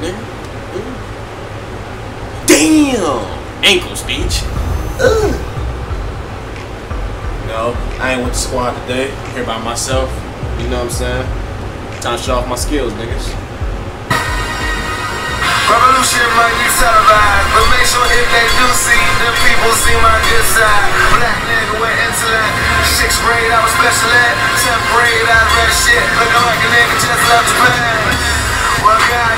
nigga. Damn! Ankle speech. Ugh. No, I ain't with the squad today. Here by myself. You know what I'm saying? Time to show off my skills, niggas. Revolution might be televised, but make sure if they do see, the people see my good side. Black nigga with intellect. Sixth grade, I was special ed. Tenth grade, I read shit. Looking like a nigga just left Japan. Well, goddamn,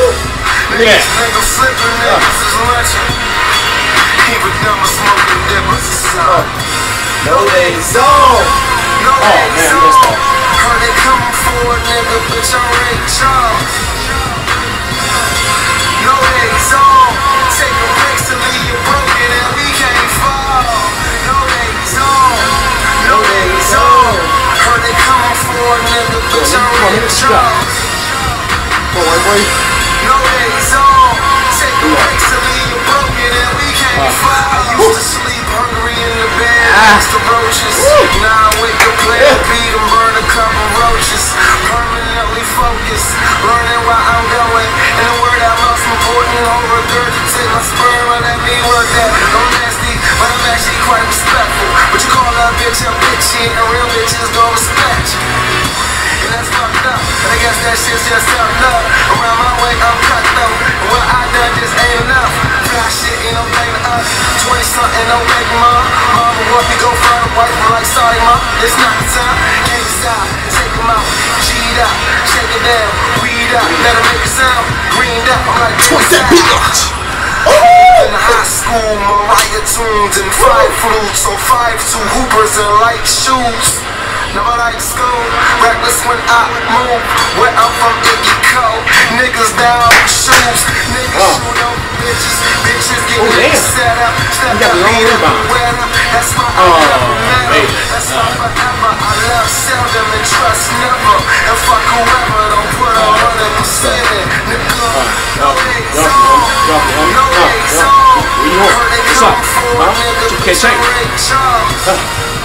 Yeah. Niggas think I'm slipping, is lunching. Even dumber smoking dippers. No days on. No Oh, days man, I on. Heard it coming for a nigga, bitch, I'm Ray Charles. No days on. Take a break to leave you broken and we can't fall. No days on. No days on. Heard it coming for a nigga, bitch, I'm Come on, Ray hit the. Charles. Come on, boy. Days on. Take a break to leave you broken and we can't fall. I used to sleep hungry in the bed next to roaches. Now I wake up, play a beat and burn a couple roaches. Permanently focused, learning where I'm going. And the word I most important, hold regurgitate my sperm and let me work that. I'm nasty, but I'm actually quite respectful. But you call that bitch a bitch, and real bitches gon' respect you. Guess that shit's just tough love. Around my way, I'm cut though. What I done just ain't enough. Fly shit ain't no thing to us. Uh, 20 something, no baby mom. Mama, what we go find a wife? I'm like, sorry, mom. It's not the time. Can't decide. Take 'em out. G'd up. Shake it down. Weed up. Let 'em make a sound. Greened up. I'm like, What's that bitch? in oh! high school, Mariah tunes and five flutes on five two hoopers and light shoes. Never like school, reckless when I move. Where I'm from, Iggy Co. Niggas down shoes, niggas Oh. shoot up bitches, bitches get Oh, damn. set up. Step up, beat up, wear up. That's my Oh, forever medal. baby. That's uh. my forever. I love seldom and trust never. And fuck whoever, don't put uh. hundred percent in. Nigga, no days Drop it, on. it. No Drop it, days drop it. on. Where you they What's up? Huh? nigga, Okay, bitch, check.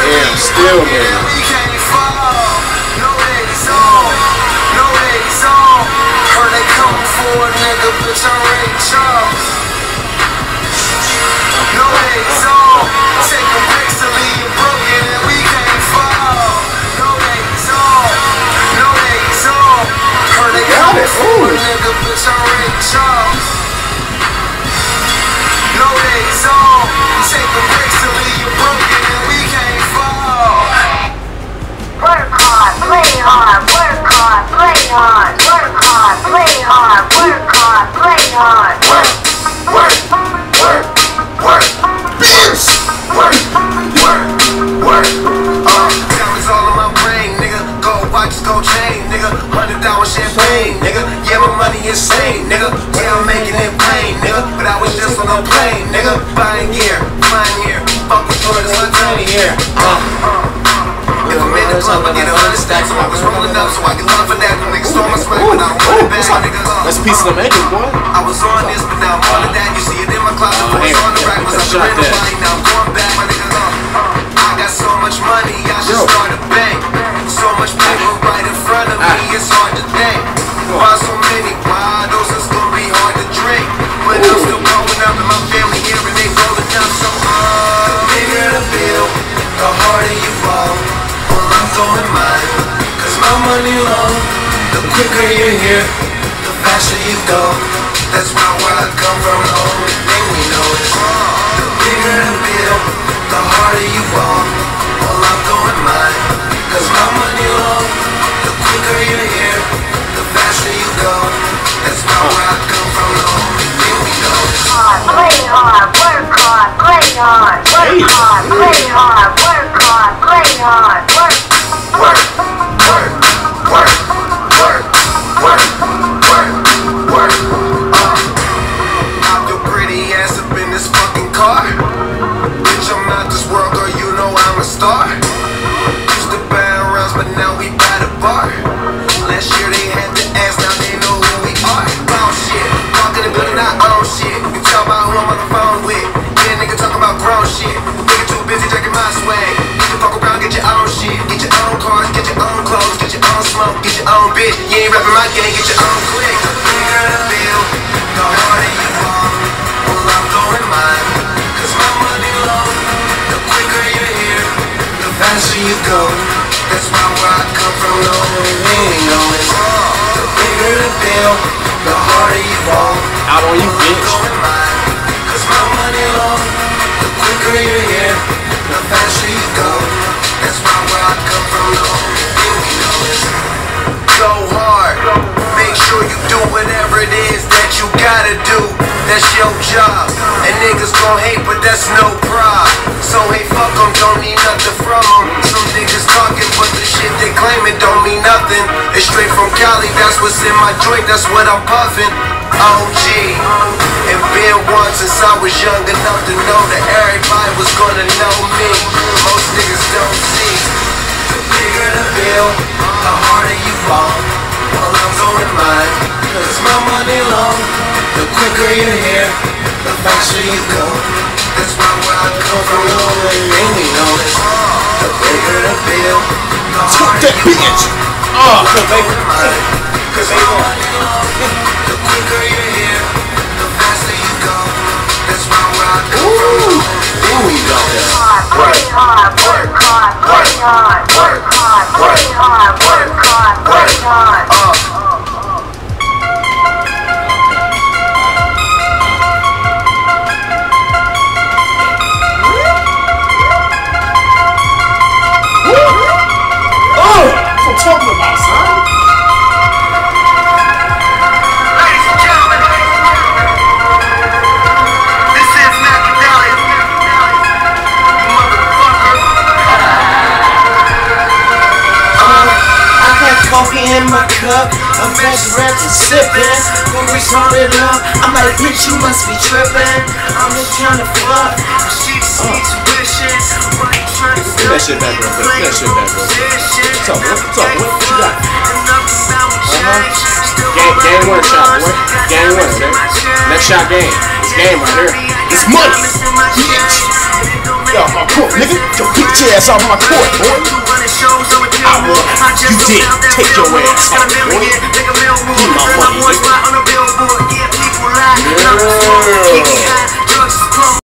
Damn, still, man. and we can't fall. That's a piece of ankles, boy. I was on this, but now on to that. You see it in my closet, but it's on the rack. Was surrender that. now I'm going back, my nigga. Uh, uh, I got so much money, I should Yo. start a bank. So much paper right in front of Ah. me, it's hard to think. Why so many bottles? It's gonna be hard to drink. But I'm still growing up, and my family here, and they rolling up. So, uh, the bigger the bill, the harder you fall. Well, I'm throwing mine, cause my money long. The quicker you're here, the faster you go. That's come from, know The bigger the the harder you fall. Well, I'm my money The quicker you're here, the faster you go. That's why I come from, home, know Play hard, work hard, play hard, work hard, play hard, work hard, play hard, work, work. Smoke, get your own bitch. You ain't rapping my game, get your own. The bigger the bill, the harder you fall. Well, I'm going mine, cause my money low. The quicker you're here, the faster you go. That's why where I come from, no ain't going wrong. The bigger the bill, the harder you fall. Out on you, bitch. Going mine, cause my money low. The quicker you're here, the faster you go. That's why where I come from, no Go hard, make sure you do whatever it is that you gotta do. That's your job. And niggas gon' hate, but that's no problem. So hey, fuck 'em, don't need nothing from 'em. Some niggas talking, but the shit they claiming don't mean nothing. It's straight from Cali, that's what's in my joint, that's what I'm puffin'. OG, and been one since I was young enough to know that everybody was gonna know me. Most niggas don't see. The bigger the the harder you fall. Well, I'm mine, cause my money long. The quicker you're here, the faster you go. That's why where I come from, no one really knows. The bigger the bill, the harder that bitch. Oh, I'm baby. going cause my money long. The quicker hard, work hard, play hard, work hard, play hard. Uh, uh. Cup, I'm fast red and sipping. When we it up, I'm like, bitch, you must be tripping. I'm just trying oh. to fuck. She sees wishing. Why you trying to that shit back real quick. Put that shit back real quick. What's up, bro? What's up. What you got? Uh-huh. Game, game winner shot, boy. Game winner, man. Next shot game. It's game right here. It's money nigga. Yo, get your ass out of my court, boy. I won. You did. Take your ass out, boy. Get my money, nigga. Yeah.